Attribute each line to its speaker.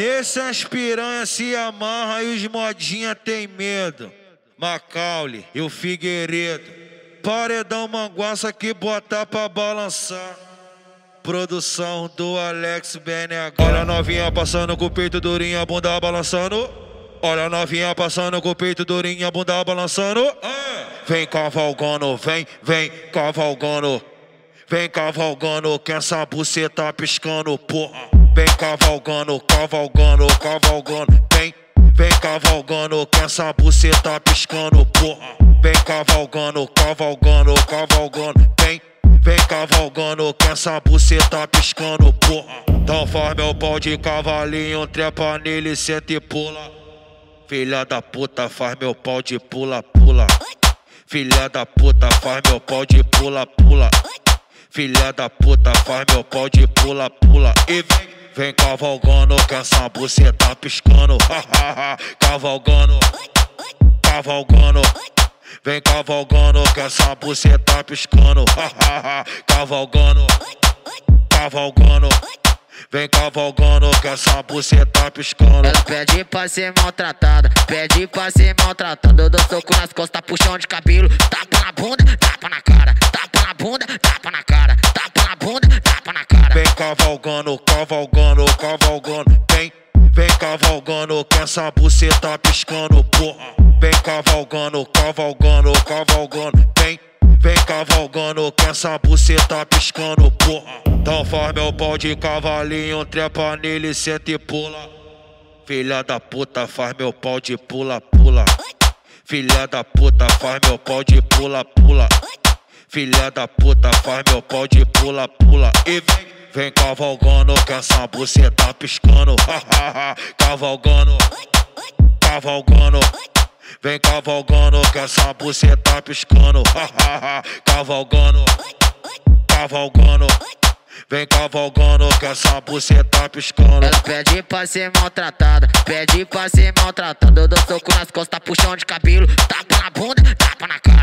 Speaker 1: Nesse as piranha se amarra e os modinha tem medo. Macaulay e o Figueiredo. Paredão manguaça que bota pra balançar. Produção do Alex BNH. Olha a novinha passando com o peito durinho, a bunda balançando. Olha a novinha passando com o peito durinho, a bunda balançando. Vem cavalgando, vem, vem cavalgando. Vem cavalgando, que essa buceta piscando, porra. Vem cavalgando, cavalgando, cavalgando. Vem, vem cavalgando, que essa buceta piscando, porra. Vem cavalgando, cavalgando, cavalgando. Vem, vem cavalgando, que essa buceta piscando, porra. Então faz meu pau de cavalinho, trepa nele, senta e pula. Filha da puta, faz meu pau de pula, pula. Filha da puta, faz meu pau de pula, pula. Filha da puta, faz meu pau de pula, pula. E vem, vem cavalgando, que essa buceta piscando. cavalgando, cavalgando. Vem cavalgando, que essa buceta piscando. cavalgando, cavalgando. Vem cavalgando que essa buceta piscando.
Speaker 2: Ela pede pra ser maltratada, pede pra ser maltratada. Eu dou soco nas costas, puxão de cabelo. Tapa
Speaker 1: cavalgando, cavalgando, cavalgando. Vem, vem cavalgando que essa buceta piscando, porra. Vem cavalgando, cavalgando, cavalgando. Vem, vem cavalgando que essa buceta piscando, porra. Então faz meu pau de cavalinho, trepa nele, senta e pula. Filha da puta, faz meu pau de pula, pula. Filha da puta, faz meu pau de pula, pula. Filha da puta, faz meu pau de pula, pula. E vem, vem cavalgando, que essa buceta piscando. cavalgando, cavalgando. Vem cavalgando, que essa buceta piscando. cavalgando, cavalgando. Vem cavalgando que essa buceta piscando.
Speaker 2: Ela pede pra ser maltratada, pede pra ser maltratada. Eu dou soco nas costas, puxão de cabelo. Tapa na bunda, tapa na cara.